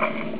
Okay.